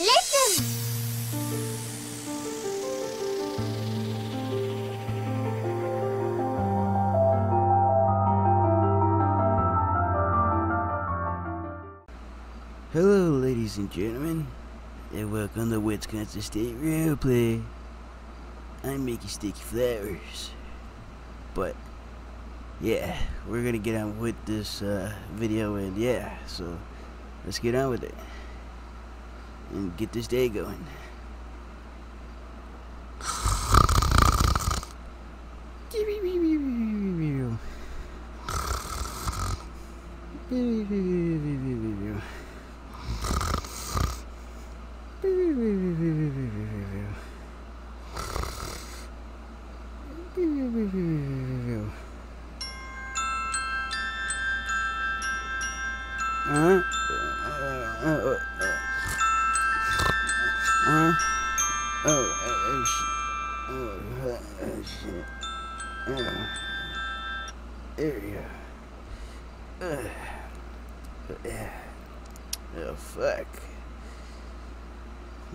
Listen! Hello, ladies and gentlemen, and welcome to Wisconsin State Roleplay. I'm Micky Sticky Flowers. But, yeah, we're gonna get on with this uh, video, and yeah, so let's get on with it and get this day going. Oh, fuck.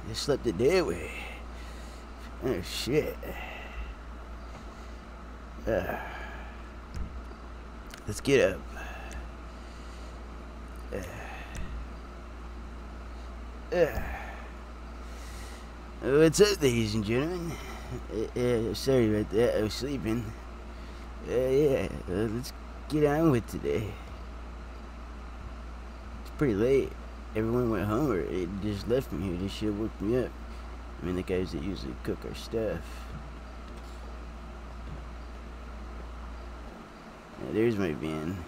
I slept the day away. Oh, shit. Uh, let's get up. Uh, what's up, ladies and gentlemen? Uh, uh, sorry about that. I was sleeping. Uh, yeah, uh, let's get on with today. Pretty late. Everyone went home or it just left me here. This shit woke me up. I mean, the guys that usually cook our stuff. There's my van.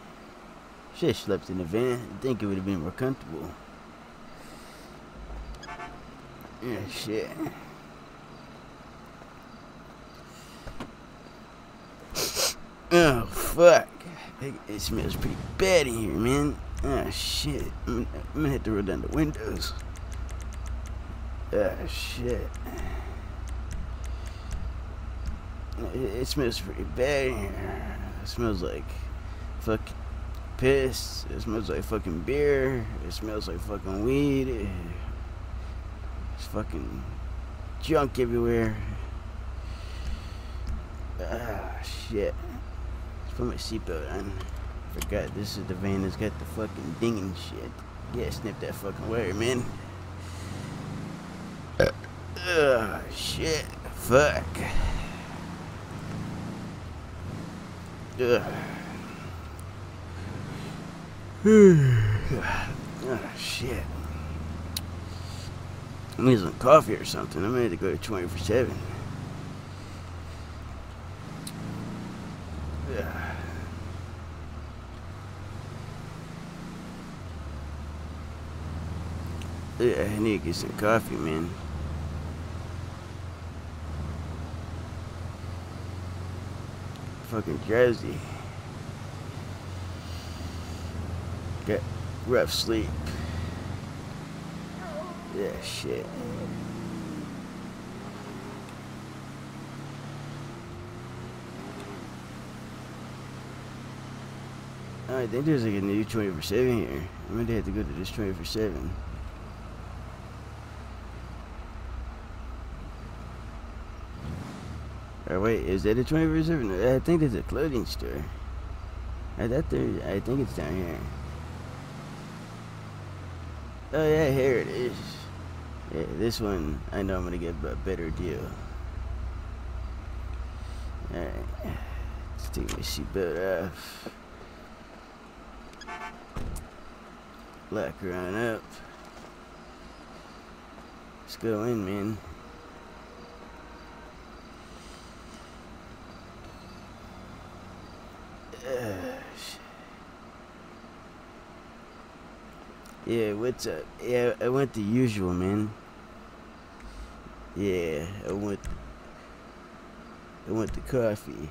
Should have slept in the van. I think it would have been more comfortable. Yeah, shit. Oh, fuck. It smells pretty bad in here, man. Oh, shit. I'm, gonna- have to roll down the windows. Oh, shit. It, it smells pretty bad here. It smells like fucking piss. It smells like fucking beer. It smells like fucking weed. It's fucking junk everywhere. Ah, shit. Let's put my seatbelt on. Forgot this is the van that's got the fucking ding and shit. Yeah, snip that fucking wire, man. Ugh, shit. Fuck. Ugh. oh, shit. I need some coffee or something. I'm ready to go to 24 7. Yeah, I need to get some coffee, man. Fucking drowsy. Got rough sleep. Yeah, shit. I think there's like a new 24 7 here. I'm gonna have to go to this 24 Or wait, is that a 24 7? I think there's a clothing store. I thought there, I think it's down here. Oh yeah, here it is. Yeah, this one I know I'm gonna get a better deal. Alright. Let's take my seatbelt off. Lock her on up. Let's go in, man. Uh, sh- Yeah, what's up? Yeah, I went the usual, man. Yeah, I went. I went to coffee.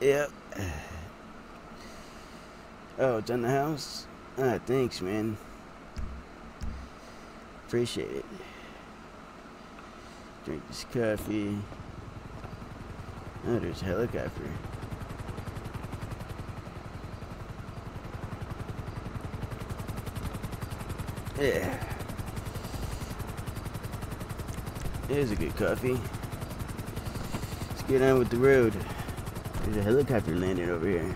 Yep. Oh, it's on the house? Ah, thanks, man. Appreciate it. Drink this coffee. Oh, there's a helicopter. Yeah. There's a good coffee. Let's get on with the road. There's a helicopter landing over here.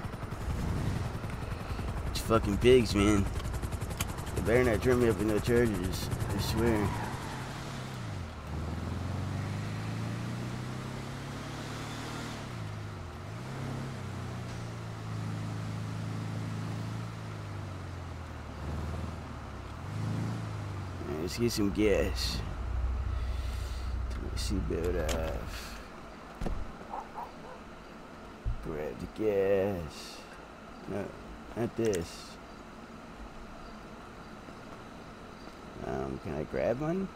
It's fucking pigs, man. They better not turn me up with no charges. I swear. Alright, Let's get some gas. Seatbelt off. Grab the gas. No, not this. Um, can I grab one?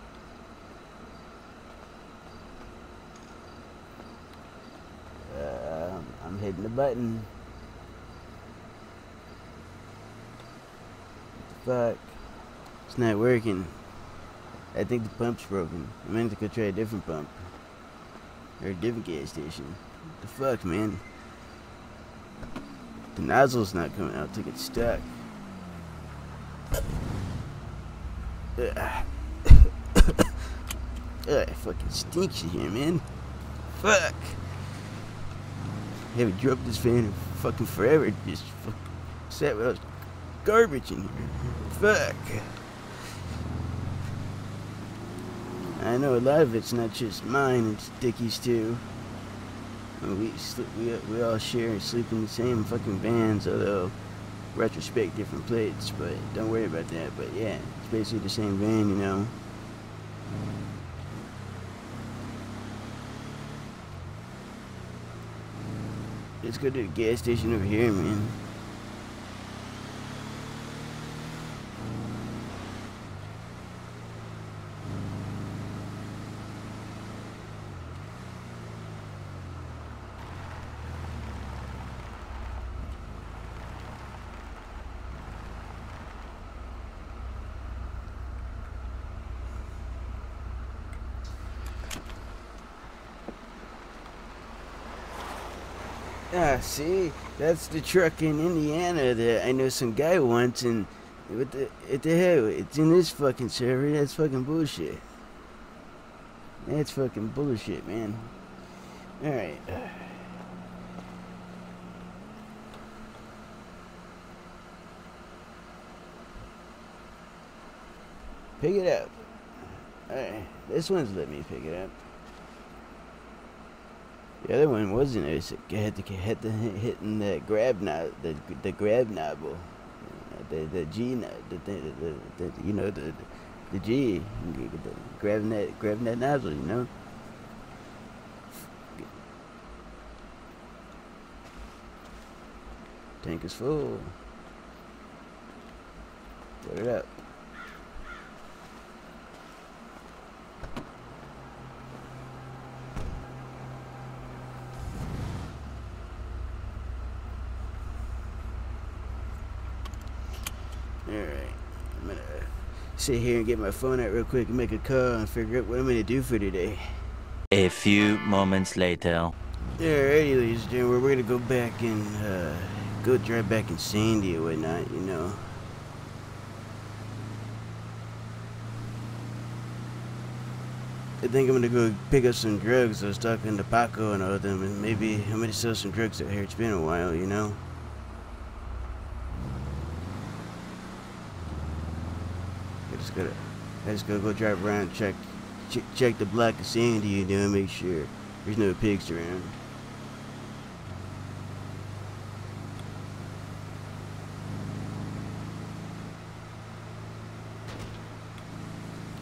Um, I'm hitting the button. Fuck? It's not working. I think the pump's broken. I'm to go try a different pump. Or a different gas station. What the fuck, man? The nozzle's not coming out. I think it's stuck. Ugh. Ugh, it fucking stinks in here, man. Fuck. haven't dropped this van in fucking forever. Just fucking sat with all garbage in here. Fuck. I know a lot of it's not just mine, it's Dickie's too. We, we, we all share and sleep in the same fucking vans, although retrospect different plates, but don't worry about that. But yeah, it's basically the same van, you know. Let's go to the gas station over here, man. Ah, see, that's the truck in Indiana that I know some guy wants, and what the, what the hell? It's in this fucking server. That's fucking bullshit. That's fucking bullshit, man. All right. Pick it up. All right, this one's let me pick it up. The other one wasn't. It was, it had to hit the hitting the grab knob, the the grab knobble, uh, the the G knob, the, the, the you know the the G, grabbing that grabbing that nozzle, you know. Tank is full. Put it up. Alright. I'm gonna sit here and get my phone out real quick and make a call and figure out what I'm gonna do for today. A few moments later. Alrighty, ladies and gentlemen, we're gonna go back and uh, go drive back in Sandy or whatnot, you know. I think I'm gonna go pick up some drugs. I was talking to Paco and all of them, and maybe I'm gonna sell some drugs out here. It's been a while, you know. Gotta, I just gotta go drive around, and check, check, the block of Sandy, you know, make sure there's no pigs around.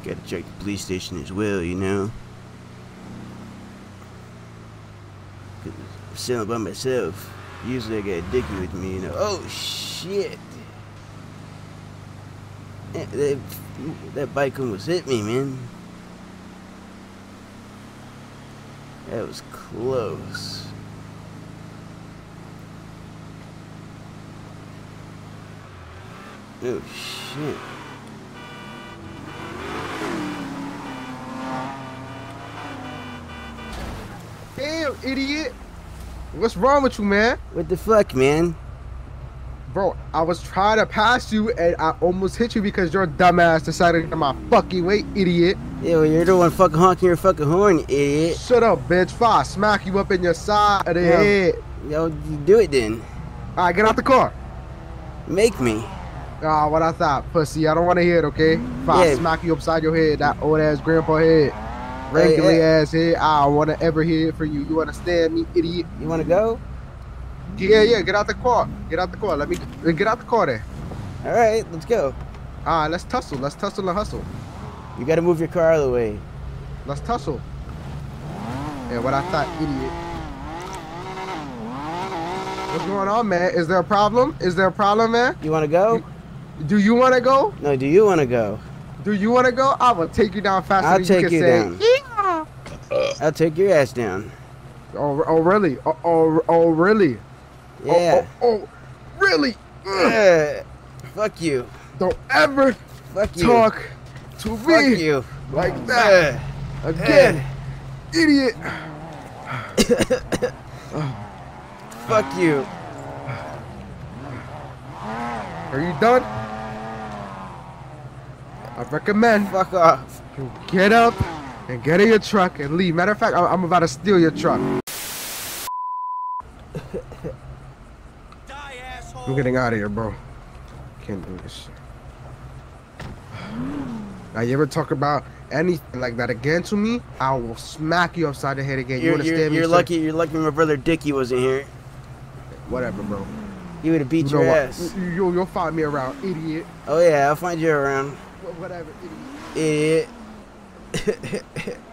Gotta check the police station as well, you know. 'Cause I'm sailing by myself. Usually I got a dicky with me, you know. Oh shit! That, that bike almost hit me, man. That was close. Oh shit. Damn, idiot! What's wrong with you, man? What the fuck, man? Bro, I was trying to pass you and I almost hit you because your dumbass decided to get my fucking way, idiot. Yeah, well, you're the one fucking honking your fucking horn, idiot. Shut up, bitch. Fine, smack you up in your side of the Yeah. head. Yo, you do it then. All right, get out the car. Make me. Ah, what I thought, pussy. I don't want to hear it, okay? Fine, Yeah. smack you upside your head, that old ass grandpa head. Regular hey. ass head. I don't want to ever hear it from you. You understand me, idiot? You wanna go? Yeah, yeah, get out the car. Get out the car. Let me get out the car there. All right, let's go. All right, let's tussle. Let's tussle and hustle. You gotta move your car out of the way. Let's tussle. Yeah, what I thought, idiot. What's going on, man? Is there a problem? Is there a problem, man? You wanna go? Do you want to go? No, do you wanna go? Do you want to go? I will take you down faster I'll than take you you say. down. I'll take your ass down. Oh, oh, really? Oh, oh, oh really? Oh, oh, Yeah. Oh, oh, really? Yeah. Fuck you. Don't ever Fuck you. talk to Fuck me you. like that again, idiot. Fuck you. Are you done? I recommend Fuck off. you get up and get in your truck and leave. Matter of fact, I'm about to steal your truck. I'm getting out of here, bro. Can't do this. Now, you ever talk about anything like that again to me, I will smack you upside the head again. you You're, understand you're, me? you're sir? lucky. You're lucky my brother Dickie wasn't here. Whatever, bro. You would have beat You your ass. You, you, you'll find me around, idiot. Oh yeah, I'll find you around, Whatever, idiot. idiot.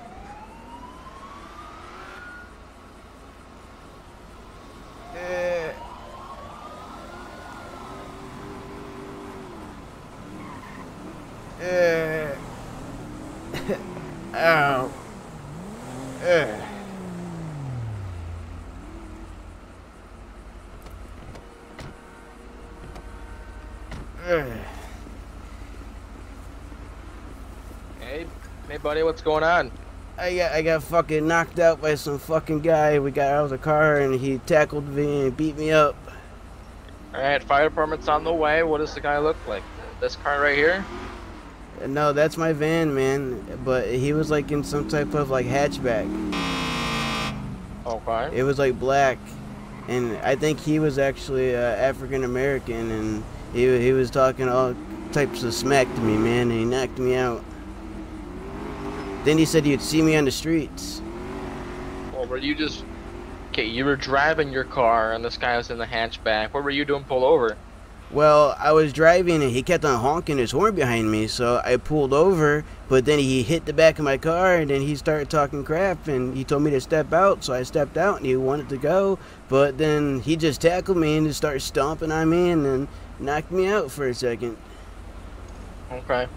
Eh. Eh. Ow. Eh. Hey, hey, buddy, what's going on? I got I got fucking knocked out by some fucking guy. We got out of the car and he tackled me and beat me up. All right, fire department's on the way. What does the guy look like? This car right here? No, that's my van, man. But he was like in some type of like hatchback. Okay. It was like black, and I think he was actually uh, African American, and he he was talking all types of smack to me, man, and he knocked me out. Then he said he'd see me on the streets. Well, were you just okay? You were driving your car, and this guy was in the hatchback. What were you doing? Pull over. Well, I was driving and he kept on honking his horn behind me, so I pulled over, but then he hit the back of my car and then he started talking crap and he told me to step out, so I stepped out and he wanted to go, but then he just tackled me and just started stomping on me and then knocked me out for a second. Okay.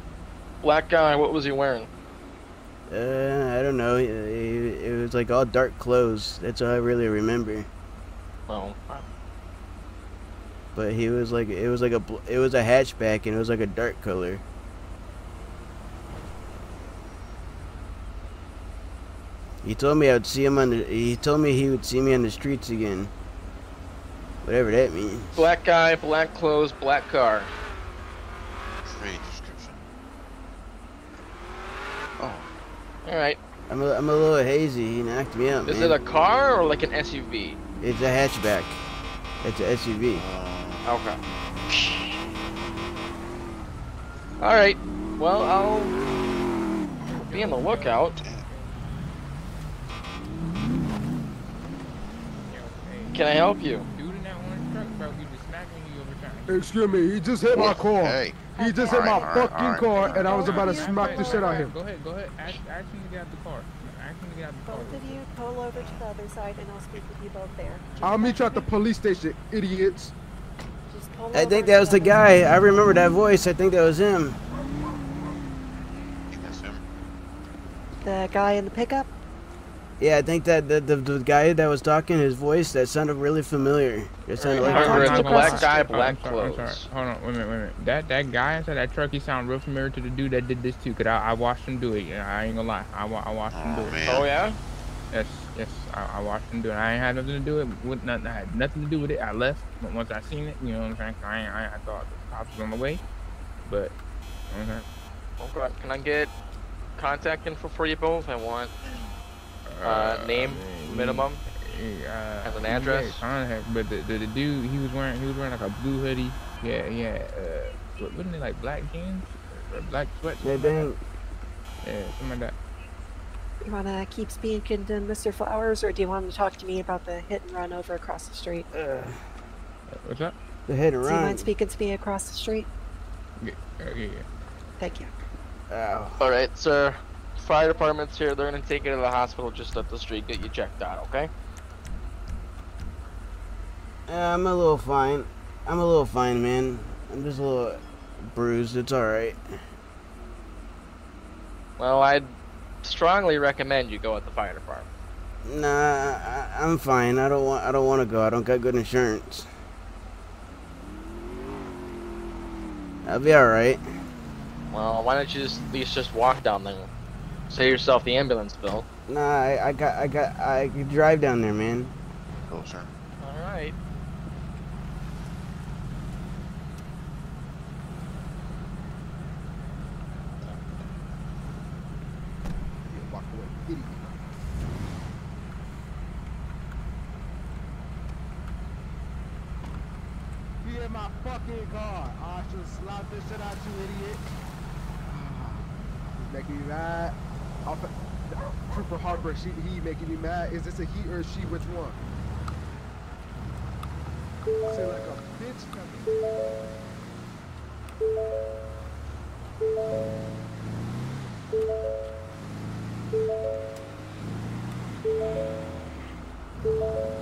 Black guy. What was he wearing? Uh, I don't know, it, it was like all dark clothes, that's all I really remember. Oh. But he was like, it was like a, it was a hatchback and it was like a dark color. He told me I would see him on the. He told me he would see me on the streets again. Whatever that means. Black guy, black clothes, black car. Trade description. Oh, All right. I'm a, I'm a little hazy. He knocked me out, Is man. it a car or like an SUV? It's a hatchback. It's a SUV. Oh. Okay. All right. Well, I'll be on the lookout. Can I help you? Dude in that orange truck, bro, he just smacked me over trying. Excuse me, he just hit my car. hey. He just hit my Alright, alright, fucking alright. car, and I was about to smack the shit out of him. Go ahead, go ahead. Ask, ask him to get out the car. Ask him to get out the car. Both of you pull over to the other side and I'll speak with you both there. I'll meet you at the police station, idiots. Just pull I think that was the guy. I remember that voice. I think that was him. That's him. The guy in the pickup? Yeah, I think that the, the, the guy that was talking, his voice, that sounded really familiar. It sounded like Alright, Remember, a gonna- black guy, Oh, I'm black sorry, sorry. clothes. Hold on, wait a minute, wait a minute. That that guy inside that truck, he sound real familiar to the dude that did this too. Cause I, I watched him do it. I ain't gonna lie. I, I watched him oh, do Oh it. man. Oh yeah. Yes, yes, I, I watched him do it. I ain't had nothing to do with, with nothing. I had nothing to do with it. I left but once I seen it. You know what I'm saying? I, I, I thought the cops was on the way, but you know what I'm Okay. Can I get contact info for you both? I want saying? Uh, name, man, minimum, he- uh, and an he had address? Contact, but the, the the dude he was wearing he was wearing like a blue hoodie. Yeah, yeah. Uh, wasn't it like black jeans or black sweats? Yeah, dang. Yeah, something like that. You want to keep speaking to Mr. Flowers, or do you want to talk to me about the hit and run over across the street? Uh, Uh, What's up? the hit and run. Do you run. mind speaking to me across the street? Yeah, uh, yeah, yeah. Thank you. Ow. All right, sir. Fire department's here. They're gonna take you to the hospital just up the street, get you checked out. Okay? Yeah, I'm a little fine. I'm a little fine, man. I'm just a little bruised. It's alright. Well, I'd strongly recommend you go with the fire department. Nah, I, I'm fine. I don't want. I don't want to go. I don't got good insurance. I'll be all right. Well, why don't you just at least just walk down there? Save yourself the ambulance bill. Nah, I, I got. I got. I could drive down there, man. Oh, cool, sir. All right. Walk away, idiot. Be in my fucking car. I should slap this shit out you, idiot. He's making me mad. Off Trooper Harper, she, he making me mad. Is this a he or a she? Which one? Say like a bitch. coming.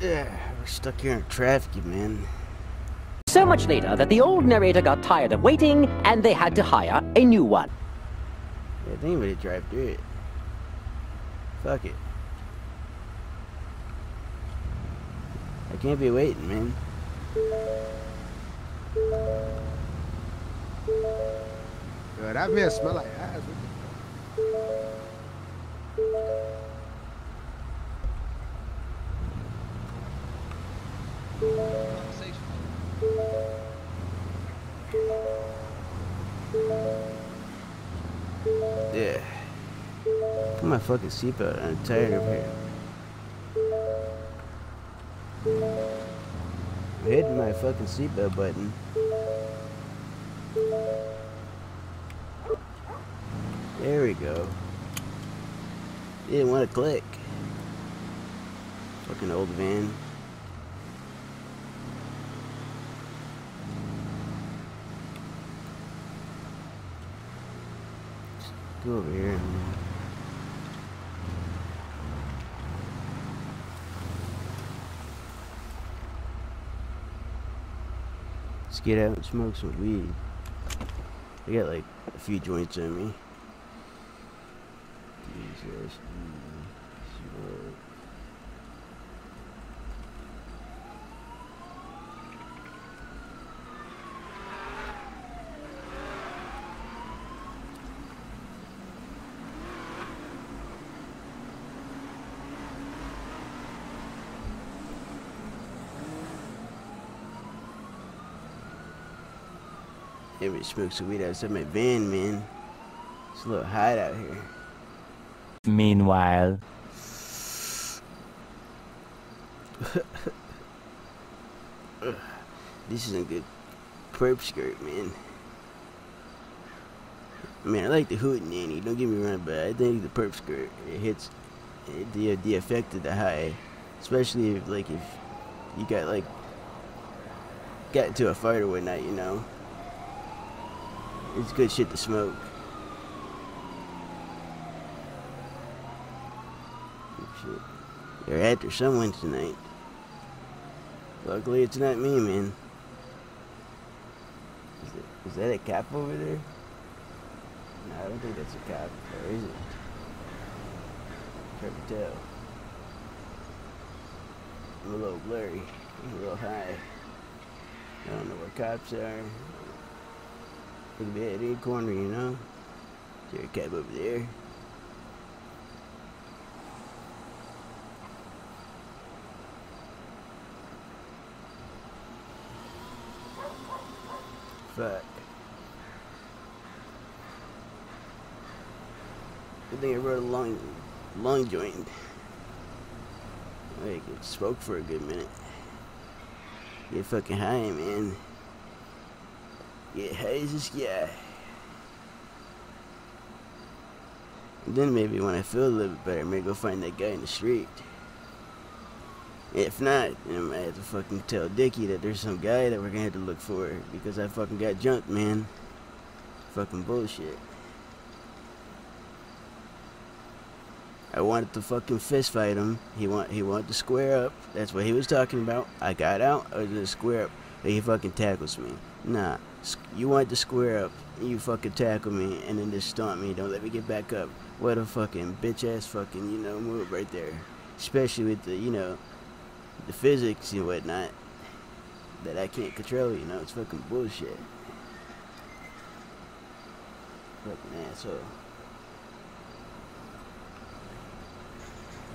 Yeah, we're stuck here in traffic, man. So much later that the old narrator got tired of waiting and they had to hire a new one. Yeah, they ain't ready to drive through it. Fuck it. I can't be waiting, man. Yo, that man smell like Yeah. Put my fucking seatbelt on. I'm tired of here. I'm hitting my fucking seatbelt button. There we go. Didn't want to click. Fucking old van. Go over here. and- Let's get out and smoke some weed. I got like a few joints in me. Maybe smoke some weed outside my van, man. It's a little hot out here. Meanwhile, This isn't good perp skirt, man. I mean, I like the hood nanny, don't get me wrong, but I think the perp skirt, it hits the, the effect of the high. Especially if, like, if you got, like, got into a fight or whatnot, you know. It's good shit to smoke. Oh, shit. You're after someone tonight. Luckily, it's not me, man. Is, it, is that a cap over there? No, I don't think that's a cap. Or is it? Hard to tell. I'm a little blurry. I'm a little high. I don't know where cops are. Could be at any corner, you know? Is there a cab over there? Fuck. Good thing I wrote a long, long joint. I could smoke for a good minute. Get fucking high, man. As this guy. And then maybe when I feel a little bit better, maybe go find that guy in the street. If not, I might have to fucking tell Dickie that there's some guy that we're gonna have to look for because I fucking got jumped, man. Fucking bullshit. I wanted to fucking fist fight him. He want he wanted to square up. That's what he was talking about. I got out. I was gonna square up. But he fucking tackles me. Nah, you want to square up. You fucking tackle me and then just stomp me. Don't let me get back up. What a fucking bitch ass fucking you know move right there. Especially with the you know the physics and whatnot that I can't control. You know it's fucking bullshit. Fucking asshole.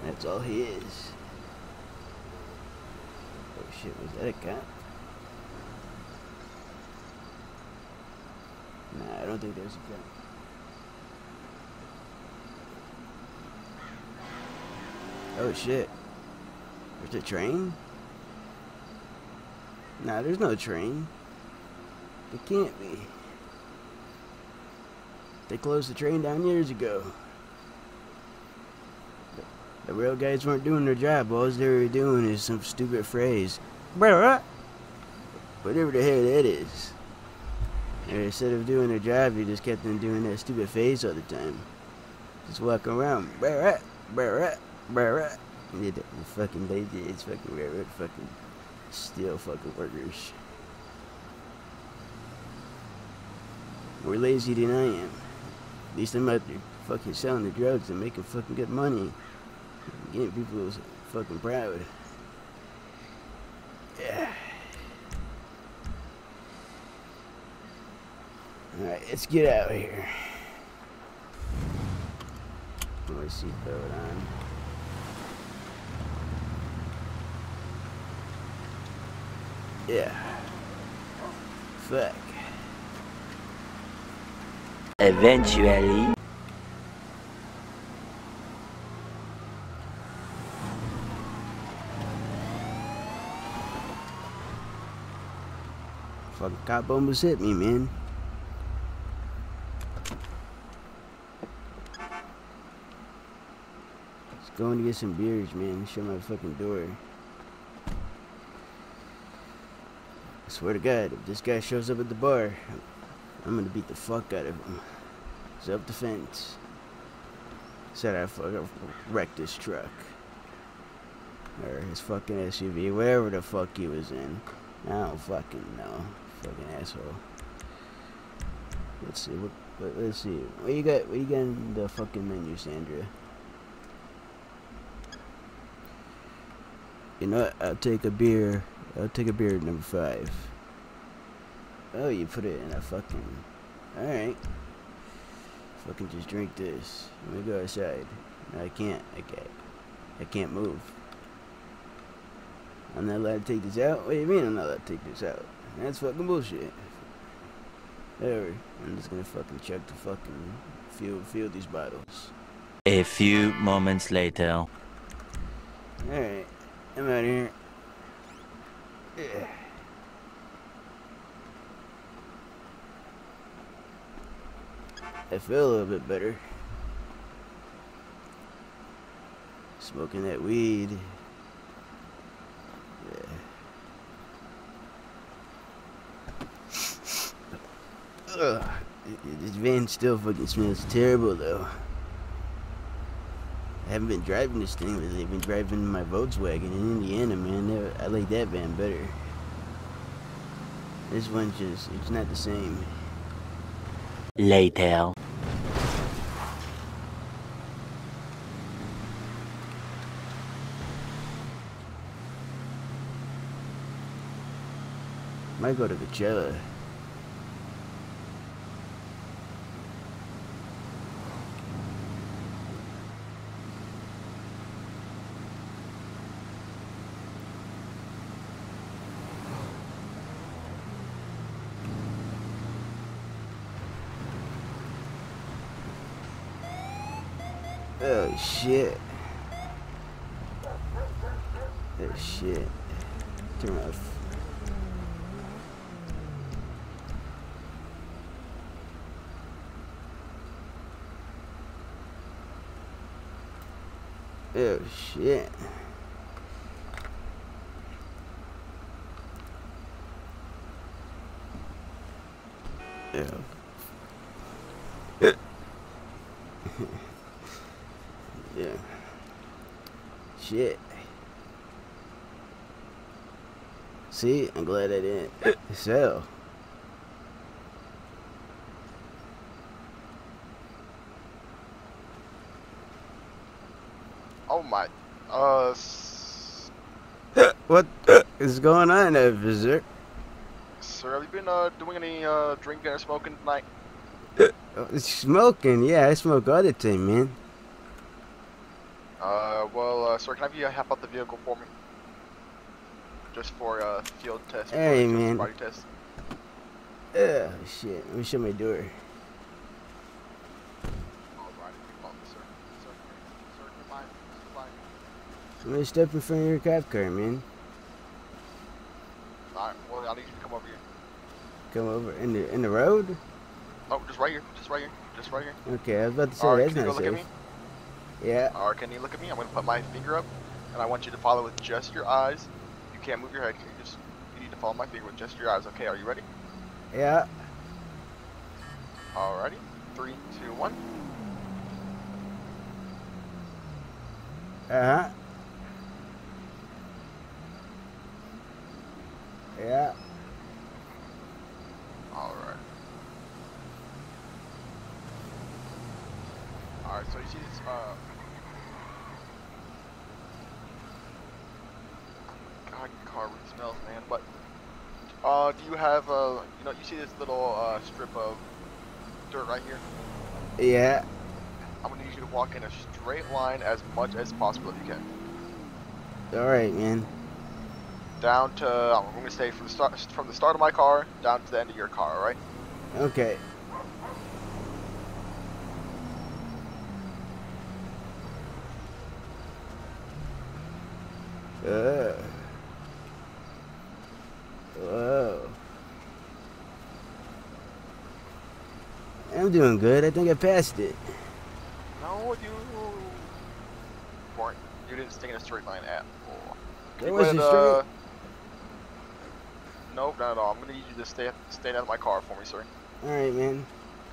That's all he is. Oh shit, was that a cop? Nah, I don't think there's a cop. Oh shit. There's a train? Nah, there's no train. There can't be. They closed the train down years ago. The real guys weren't doing their job. All they were doing is some stupid phrase. Whatever the hell that is. And instead of doing their job, you just kept them doing that stupid phrase all the time. Just walking around. Bruh. Bruh. Bruh. Yeah, the the fucking lazy it's fucking railroad fucking steel fucking workers. More lazy than I am. At least I'm out there fucking selling the drugs and making fucking good money. Getting people fucking proud. Yeah. Alright, let's get out of here. Let my see on. Yeah. Fuck. Eventually. Fucking cop almost hit me, man. Let's go and get some beers, man. Shut my fucking door. I swear to God, if this guy shows up at the bar, I'm gonna beat the fuck out of him. Self defense. Said I fucking wrecked his truck. Or his fucking SUV, wherever the fuck he was in. I don't fucking know. Fucking asshole. Let's see. What, let's see. What you got? What you got in the fucking menu, Sandra? You know what? I'll take a beer. I'll take a beer at number five. Oh, you put it in a fucking. All right. Fucking just drink this. Let me go outside. No, I can't. I can't. I can't move. I'm not allowed to take this out? What do you mean I'm not allowed to take this out? That's fucking bullshit. Whatever. I'm just gonna fucking check the fucking fill fill these bottles. A few moments later. Alright. I'm out here. Yeah. I feel a little bit better. Smoking that weed. Yeah. Ugh. This van still fucking smells terrible though. I haven't been driving this thing lately. I've been driving my Volkswagen in Indiana, man. I like that van better. This one just, it's not the same. Later. Might go to Coachella. Oh shit. Oh shit. Turn off. Oh shit. Yeah. yeah. Shit. See, I'm glad I didn't sell. Oh my. Uh. What is going on, officer? Sir, have you been uh doing any uh drinking or smoking tonight? Oh, Smoking, yeah, I smoke all the time, man. Uh, well, uh, sir, can I have you hop out the vehicle for me? Just for uh field test. Hey, man. Body test. Oh shit, let me shut my door. Gonna step in front of your cop car, man. Alright, well, I need you to come over here. Come over in the in the road. Oh, just right here, just right here, just right here. Okay, I was about to say Alright, that's can you go not safe. Yeah. Alright, can you look at me? I'm gonna put my finger up, and I want you to follow with just your eyes. You can't move your head. You just you need to follow my finger with just your eyes. Okay, are you ready? Yeah. Alrighty. Three, two, one. Uh huh. Yeah. Alright. Alright, so you see this, uh... God, your car really smells, man, but... Uh, do you have, uh, you know, you see this little, uh, strip of dirt right here? Yeah. I'm gonna need you to walk in a straight line as much as possible if you can. All right, man. Down to, I'm gonna say from the start, from the start of my car, down to the end of your car, alright? Okay. Uh. Whoa. I'm doing good. I think I passed it. No, you weren't. You didn't stay in a straight line at all. That you go wasn't straight. uh, Nope, not at all. I'm gonna need you to stay stay out of my car for me, sir. All right, man.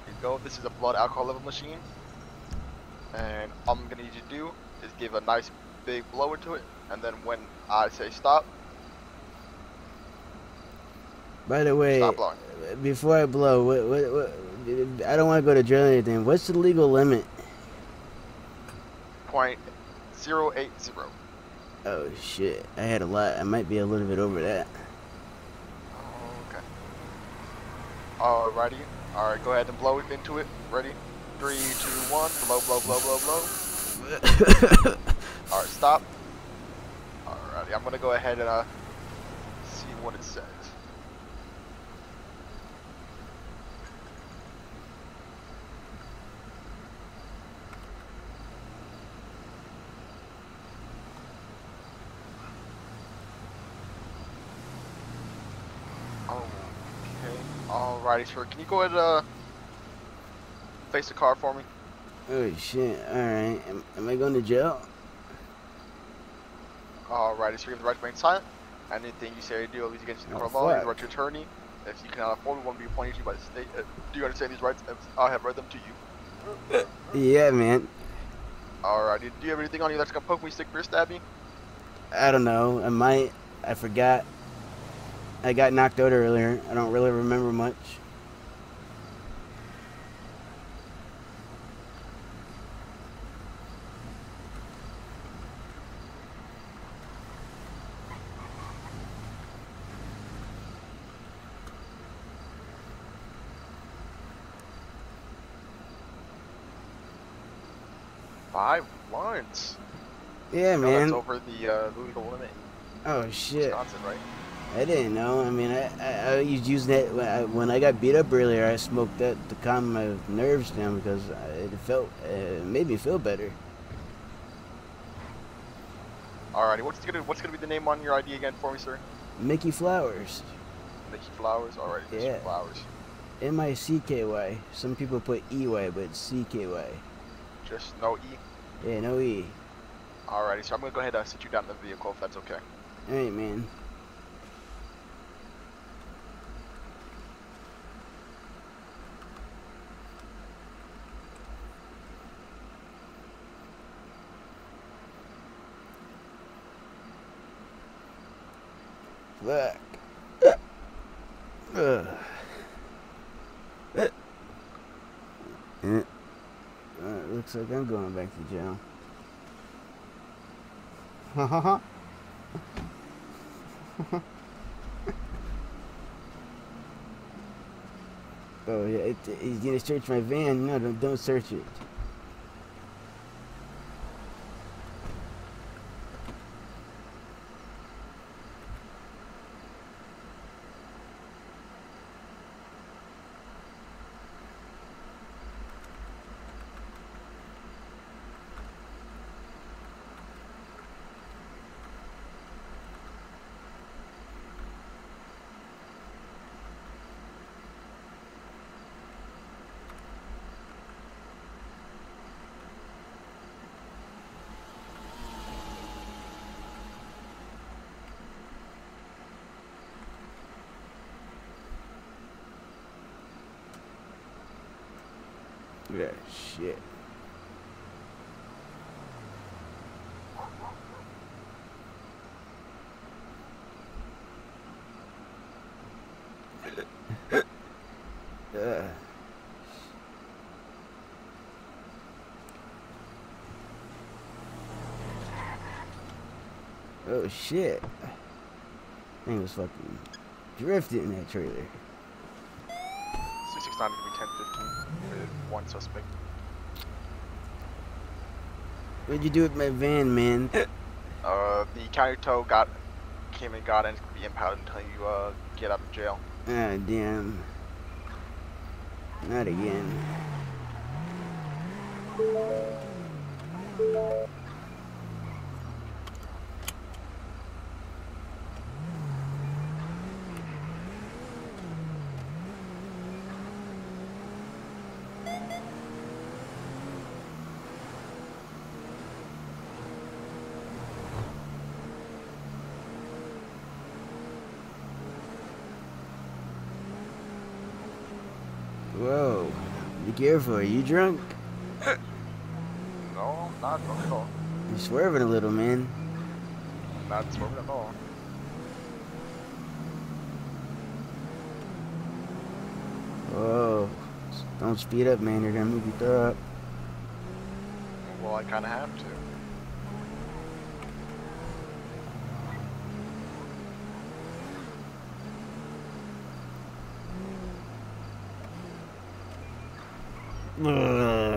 Here you go. This is a blood alcohol level machine. And all I'm gonna need you to do is give a nice big blow into it, and then when I say stop, By the way, before I blow, what, what, what, I don't want to go to jail or anything. What's the legal limit? Point zero eight zero. Oh shit, I had a lot. I might be a little bit over that. Okay. Alrighty. Alright, go ahead and blow into it. Ready? Three, two, one. Blow, blow, blow, blow, blow. Alright, stop. Alrighty, I'm gonna go ahead and uh see what it says. Okay. Alrighty, sir. Can you go ahead and uh face the car for me? oh shit. All right. Am, am I going to jail? Alrighty, so you have the right to remain silent. Anything you say or do is against the Oh, court of law. You have the fuck. right to attorney. If you cannot afford one, will be appointed to you by the state. Uh, do you understand these rights? I have read them to you. Yeah, man. Alrighty. Do you have anything on you that's gonna poke me, stick or stab me? I don't know. I might. I forgot. I got knocked out earlier. I don't really remember much. Five lines. Yeah, No, that's man. over the uh, legal limit. Oh shit. Wisconsin, right? I didn't know. I mean, I, I, I was using that when I, when I got beat up earlier. I smoked that to calm my nerves down because it felt it made me feel better. Alrighty. What's gonna What's gonna be the name on your ID again for me, sir? Micky Flowers, Micky Flowers. Alrighty. Mr. Yeah. Flowers. M I C K Y. Some people put E Y, but C K Y. Just no E. Yeah, no E. Alrighty. So I'm gonna go ahead and sit you down in the vehicle if that's okay. Right, man. Fuck. Ugh. Uh, looks like I'm going back to jail. Ha ha ha. Oh yeah, it, he's gonna search my van. No, don't, don't search it. Yeah, shit. Uh. Oh shit. Thing was fucking drifting in that trailer. 369 to be 1015 with one suspect. What'd you do with my van, man? Uh, the county tow got came and got and It's gonna be impounded until you uh get out of jail. Ah, damn. Not again. Be careful, are you drunk? No, not drunk at all. You're swerving a little, man. Not swerving at all. Whoa. Don't speed up, man. You're gonna move your throw up. Well, I kind of have to. Oh,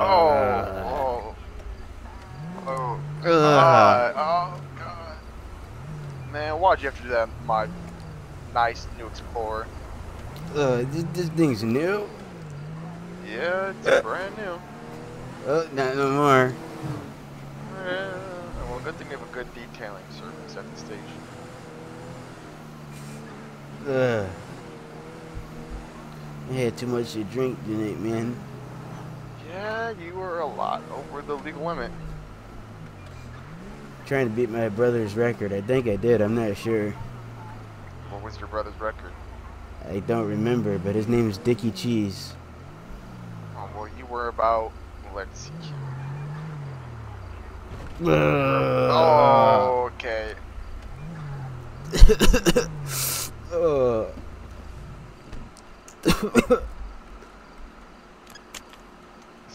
oh, oh, God. oh, God. Man, why'd you have to do that, my nice new Explorer? Uh, this, this thing's new. Yeah, it's uh. brand new. Oh, not no more. Yeah, well, good thing we have a good detailing service at the station. Ugh. I had too much to drink tonight, man. You were a lot over the legal limit. Trying to beat my brother's record. I think I did. I'm not sure. What was your brother's record? I don't remember, but his name is Dickie Cheese. Oh, well, you were about, let's see. Ugh. Oh, okay. Ugh.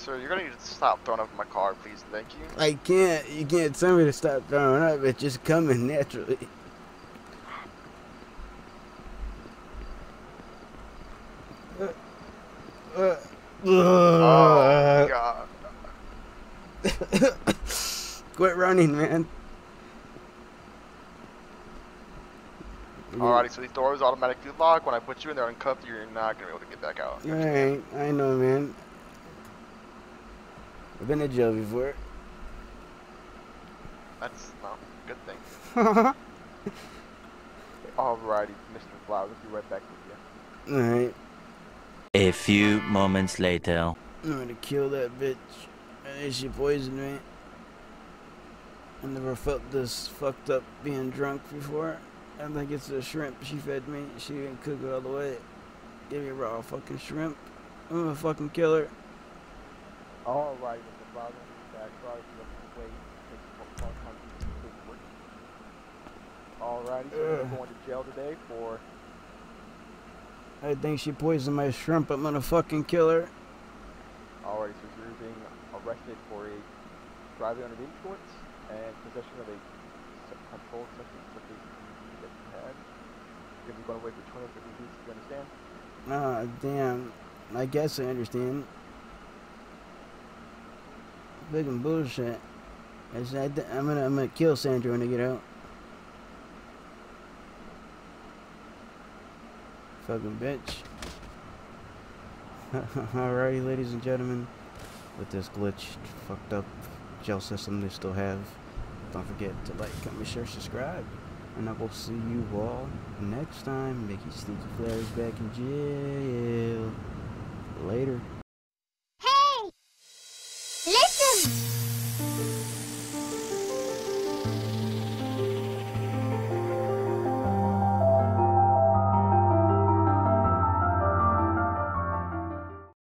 Sir, you're gonna need to stop throwing up in my car, please. Thank you. I can't. You can't tell me to stop throwing up. It's just coming naturally. Uh, uh, Oh, ugh. God. Quit running, man. Alrighty, so these doors automatically lock. When I put you in there uncuffed, you're not gonna be able to get back out. Alright, I know, man. I've been to jail before. That's not a good thing. Alrighty, Mr. Flowers, I'll be right back with you. Alright, A few moments later. I'm gonna kill that bitch. I think she poisoned me. I never felt this fucked up being drunk before. I think it's the shrimp she fed me. She didn't cook it all the way. Give me raw fucking shrimp. I'm gonna fucking kill her. Mr. Back sorry for the wait. Take some time to Alrighty, so you're going to jail today for I think she poisoned my shrimp. I'm gonna fucking kill her. Alright, so you're being arrested for a driving under the influence and possession of a controlled substance such as that you had. You're gonna be going away for 20 or 50 weeks, you understand? Ah, damn. I guess I understand. Fucking bullshit. I said, I- I'm gonna, I'm gonna kill Sandra when I get out. Fucking bitch. Alrighty, ladies and gentlemen. With this glitch, fucked up jail system they still have. Don't forget to like, comment, share, subscribe. And I will see you all next time. Micky Stinky Flares back in jail. Later.